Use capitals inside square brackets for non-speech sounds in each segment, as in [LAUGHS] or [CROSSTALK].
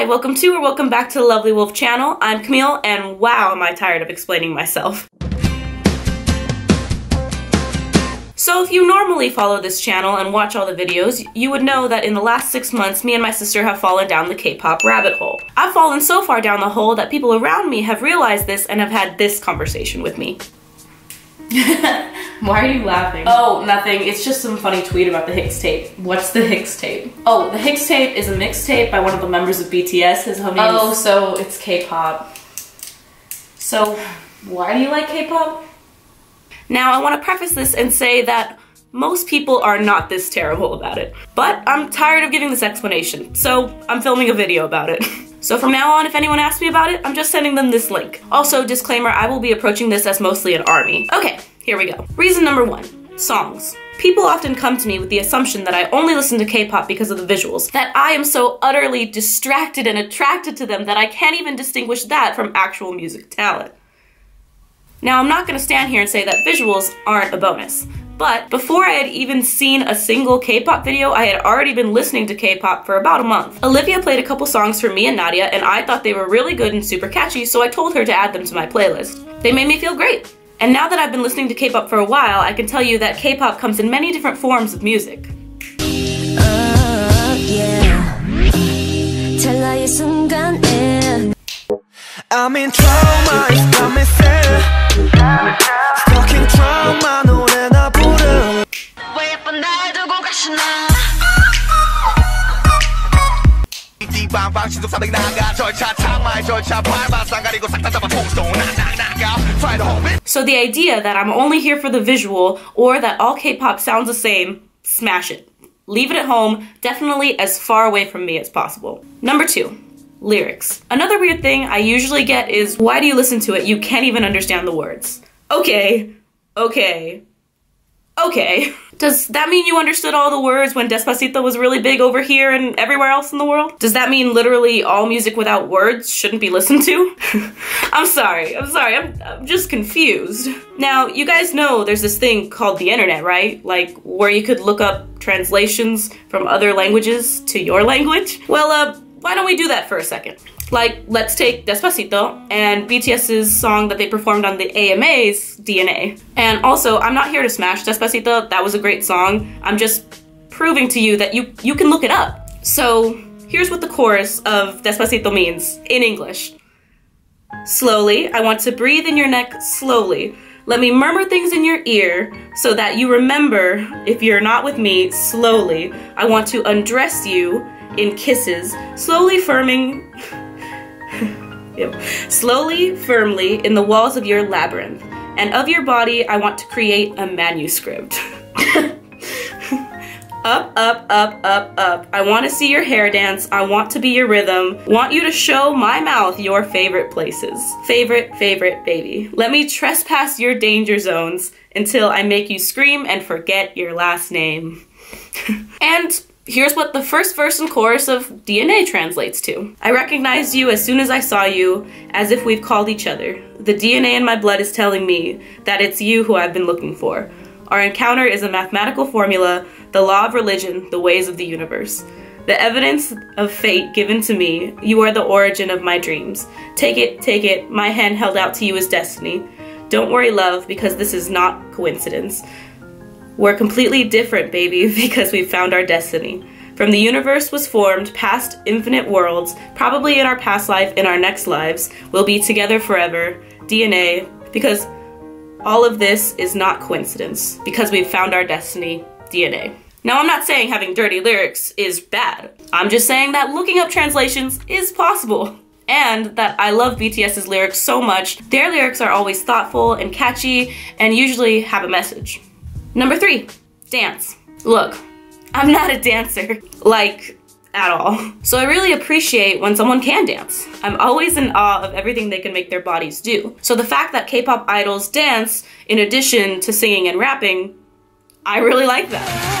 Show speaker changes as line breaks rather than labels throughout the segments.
Hi, welcome to or welcome back to the Lovely Wolfe channel. I'm Camille, and wow, am I tired of explaining myself. So if you normally follow this channel and watch all the videos, you would know that in the last six months, me and my sister have fallen down the K-pop rabbit hole. I've fallen so far down the hole that people around me have realized this and have had this conversation with me. [LAUGHS]
Why are you laughing?
Oh, nothing. It's just some funny tweet about the Hixtape.
What's the Hixtape?
Oh, the Hixtape is a mixtape by one of the members of BTS. His name
Oh, so it's K-pop.
So,
Why do you like K-pop?
now I want to preface this and say that most people are not this terrible about it. But I'm tired of giving this explanation, so I'm filming a video about it. [LAUGHS] So from now on, if anyone asks me about it, I'm just sending them this link. Also, disclaimer, I will be approaching this as mostly an army. Okay, here we go. Reason number one, songs. People often come to me with the assumption that I only listen to K-pop because of the visuals, that I am so utterly distracted and attracted to them that I can't even distinguish that from actual music talent. Now, I'm not gonna stand here and say that visuals aren't a bonus, but before I had even seen a single K-pop video, I had already been listening to K-pop for about a month. Olivia played a couple songs for me and Nadia, and I thought they were really good and super catchy, so I told her to add them to my playlist. They made me feel great. And now that I've been listening to K-pop for a while, I can tell you that K-pop comes in many different forms of music.
Oh, yeah.
I'm in trauma, I'm in trauma. 방방 신속사백 나가 절차 참아의 절차 밟아 쌍가리고 싹다 잡아 총동 나나나가 Try to hold me
So the idea that I'm only here for the visual or that all K-pop sounds the same, smash it. Leave it at home, definitely as far away from me as possible. Number two, lyrics. Another weird thing I usually get is, why do you listen to it? You can't even understand the words. Okay, okay, okay. Does that mean you understood all the words when Despacito was really big over here and everywhere else in the world? Does that mean literally all music without words shouldn't be listened to? [LAUGHS] I'm sorry, I'm sorry, I'm, I'm just confused. Now, you guys know there's this thing called the internet, right? Like, where you could look up translations from other languages to your language? Well, uh, why don't we do that for a second? Like, let's take Despacito and BTS's song that they performed on the AMA's DNA. And also, I'm not here to smash Despacito, that was a great song. I'm just proving to you that you, you can look it up. So, here's what the chorus of Despacito means in English. Slowly, I want to breathe in your neck slowly. Let me murmur things in your ear so that you remember if you're not with me slowly. I want to undress you in kisses, slowly firming Ew. slowly, firmly in the walls of your labyrinth. And of your body, I want to create a manuscript. [LAUGHS] Up, up, up, up, up. I want to see your hair dance. I want to be your rhythm. Want you to show my mouth your favorite places. Favorite, favorite, baby. Let me trespass your danger zones until I make you scream and forget your last name. [LAUGHS] and here's what the first verse and chorus of DNA translates to. I recognized you as soon as I saw you, as if we've called each other. The DNA in my blood is telling me that it's you who I've been looking for. Our encounter is a mathematical formula, the law of religion, the ways of the universe. The evidence of fate given to me, you are the origin of my dreams. Take it, take it, my hand held out to you is destiny. Don't worry, love, because this is not coincidence. We're completely different, baby, [LAUGHS] because we've found our destiny. From the universe was formed, past infinite worlds, probably in our past life, in our next lives, we'll be together forever. DNA, because all of this is not coincidence, because we've found our destiny. DNA. Now, I'm not saying having dirty lyrics is bad. I'm just saying that looking up translations is possible. And that I love BTS's lyrics so much. Their lyrics are always thoughtful and catchy and usually have a message. Number three, dance. Look, I'm not a dancer, like, at all. So I really appreciate when someone can dance. I'm always in awe of everything they can make their bodies do. So the fact that K-pop idols dance in addition to singing and rapping, I really like that.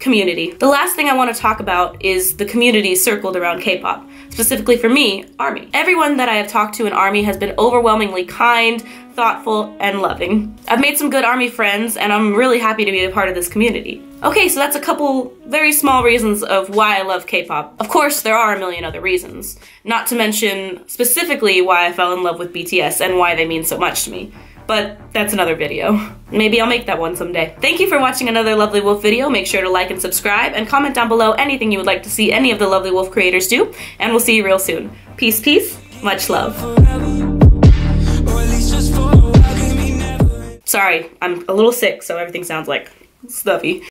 community. The last thing I want to talk about is the community circled around K-pop. Specifically for me, ARMY. Everyone that I have talked to in ARMY has been overwhelmingly kind, thoughtful, and loving. I've made some good ARMY friends, and I'm really happy to be a part of this community. Okay, so that's a couple very small reasons of why I love K-pop. Of course, there are a million other reasons. Not to mention specifically why I fell in love with BTS and why they mean so much to me but that's another video. Maybe I'll make that one someday. Thank you for watching another Lovely Wolfe video. Make sure to like and subscribe and comment down below anything you would like to see any of the Lovely Wolfe creators do, and we'll see you real soon. Peace, peace, much love. Sorry, I'm a little sick, so everything sounds like stuffy.